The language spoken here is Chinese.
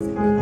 嗯。